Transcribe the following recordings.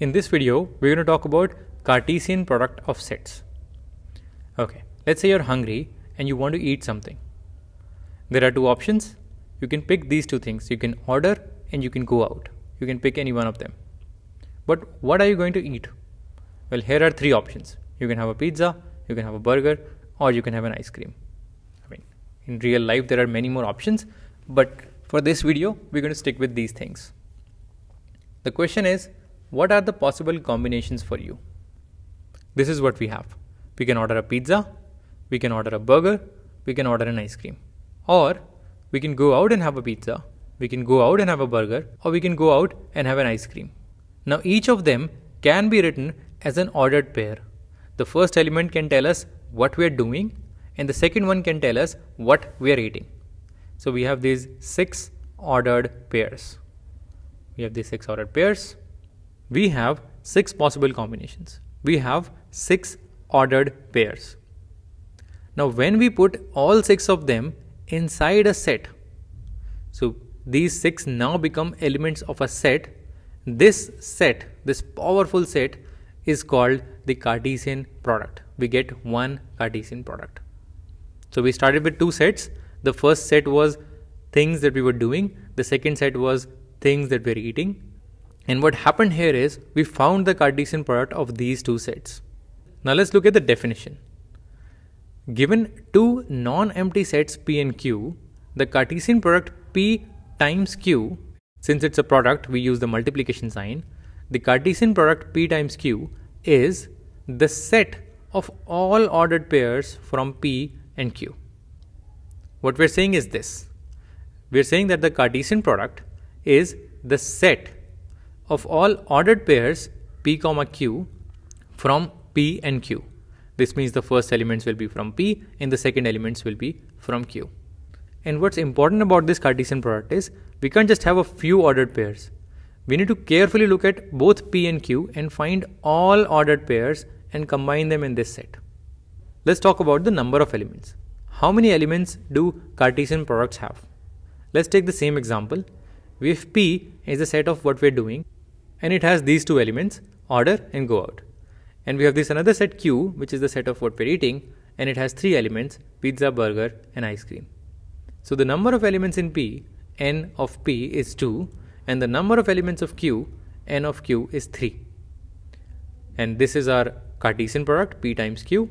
In this video, we're going to talk about Cartesian product of sets. Okay, let's say you're hungry and you want to eat something. There are two options. You can pick these two things. You can order and you can go out. You can pick any one of them. But what are you going to eat? Well, here are three options. You can have a pizza, you can have a burger, or you can have an ice cream. I mean, in real life, there are many more options, but for this video, we're going to stick with these things. The question is, what are the possible combinations for you? This is what we have. We can order a pizza, we can order a burger, we can order an ice cream. Or we can go out and have a pizza, we can go out and have a burger, or we can go out and have an ice cream. Now, each of them can be written as an ordered pair. The first element can tell us what we are doing, and the second one can tell us what we are eating. So, we have these six ordered pairs. We have these six ordered pairs. We have six possible combinations. We have six ordered pairs. Now, when we put all six of them inside a set, so these six now become elements of a set. This set, this powerful set, is called the Cartesian product. We get one Cartesian product. So we started with two sets. The first set was things that we were doing, the second set was things that we are eating. And what happened here is we found the Cartesian product of these two sets. Now let's look at the definition. Given two non-empty sets P and Q, the Cartesian product P times Q, since it's a product, we use the multiplication sign. The Cartesian product P times Q is the set of all ordered pairs from P and Q. What we're saying is this. We're saying that the Cartesian product is the set of all ordered pairs P comma Q from P and Q. This means the first elements will be from P and the second elements will be from Q. And what's important about this Cartesian product is we can't just have a few ordered pairs. We need to carefully look at both P and Q and find all ordered pairs and combine them in this set. Let's talk about the number of elements. How many elements do Cartesian products have? Let's take the same example. If P is the set of what we're doing and it has these two elements, order and go out. And we have this another set Q which is the set of what we're eating and it has three elements, pizza, burger and ice cream. So the number of elements in P, n of P is 2 and the number of elements of Q, n of Q is 3. And this is our Cartesian product P times Q.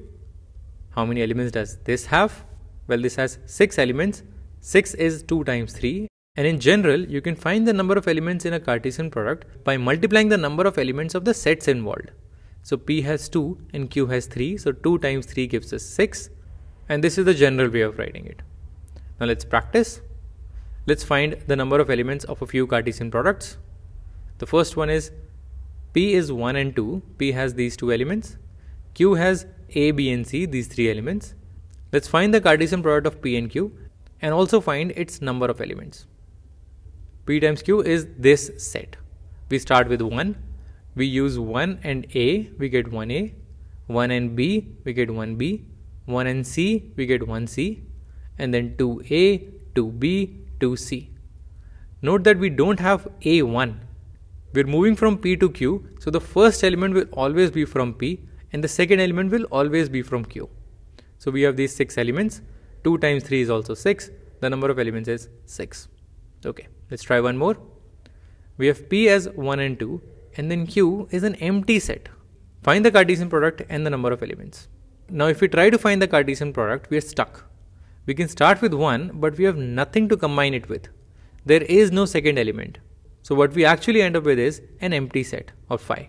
How many elements does this have? Well, this has 6 elements. 6 is 2 times 3. And in general, you can find the number of elements in a Cartesian product by multiplying the number of elements of the sets involved. So P has 2 and Q has 3. So 2 times 3 gives us 6. And this is the general way of writing it. Now let's practice. Let's find the number of elements of a few Cartesian products. The first one is P is 1 and 2. P has these two elements. Q has A, B and C, these three elements. Let's find the Cartesian product of P and Q and also find its number of elements. P times Q is this set. We start with 1. We use 1 and A, we get 1A. 1 and B, we get 1B. 1 and C, we get 1C and then 2a, 2b, 2c. Note that we don't have a1. We're moving from p to q, so the first element will always be from p and the second element will always be from q. So we have these six elements. 2 times 3 is also 6. The number of elements is 6. Okay, let's try one more. We have p as 1 and 2 and then q is an empty set. Find the Cartesian product and the number of elements. Now if we try to find the Cartesian product, we are stuck. We can start with 1, but we have nothing to combine it with. There is no second element. So what we actually end up with is an empty set of 5.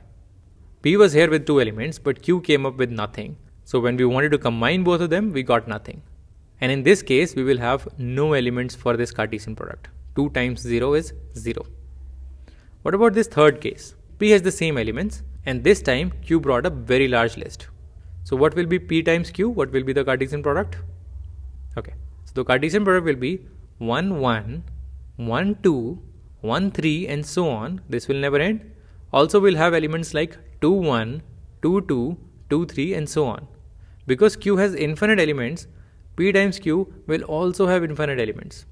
P was here with two elements, but Q came up with nothing. So when we wanted to combine both of them, we got nothing. And in this case, we will have no elements for this Cartesian product. 2 times 0 is 0. What about this third case? P has the same elements, and this time Q brought a very large list. So what will be P times Q? What will be the Cartesian product? Okay. So the Cartesian product will be 1, 1, 1, 2, 1, 3 and so on. This will never end. Also we'll have elements like 2, 1, 2, 2, 2, 3 and so on. Because Q has infinite elements, P times Q will also have infinite elements.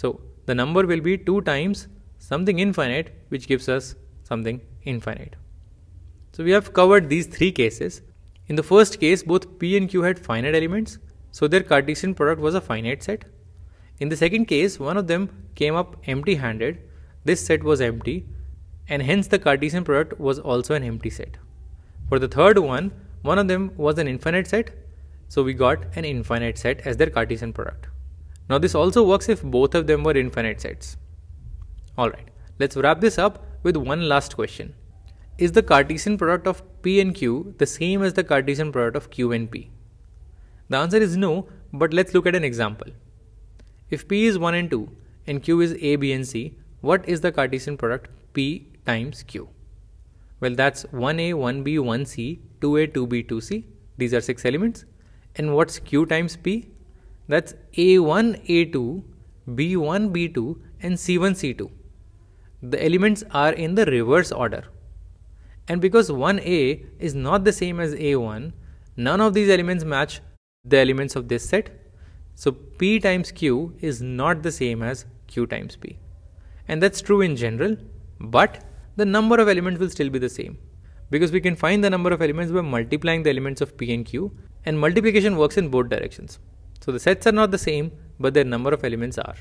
So the number will be 2 times something infinite which gives us something infinite. So we have covered these three cases. In the first case, both P and Q had finite elements, so their Cartesian product was a finite set. In the second case, one of them came up empty handed, this set was empty, and hence the Cartesian product was also an empty set. For the third one, one of them was an infinite set, so we got an infinite set as their Cartesian product. Now this also works if both of them were infinite sets. Alright, let's wrap this up with one last question. Is the Cartesian product of P and Q the same as the Cartesian product of Q and P? The answer is no, but let's look at an example. If P is 1 and 2 and Q is A, B and C, what is the Cartesian product P times Q? Well, that's 1A, 1B, 1C, 2A, 2B, 2C. These are six elements. And what's Q times P? That's A1, A2, B1, B2, and C1, C2. The elements are in the reverse order. And because 1A is not the same as A1, none of these elements match the elements of this set. So P times Q is not the same as Q times P. And that's true in general, but the number of elements will still be the same. Because we can find the number of elements by multiplying the elements of P and Q, and multiplication works in both directions. So the sets are not the same, but their number of elements are.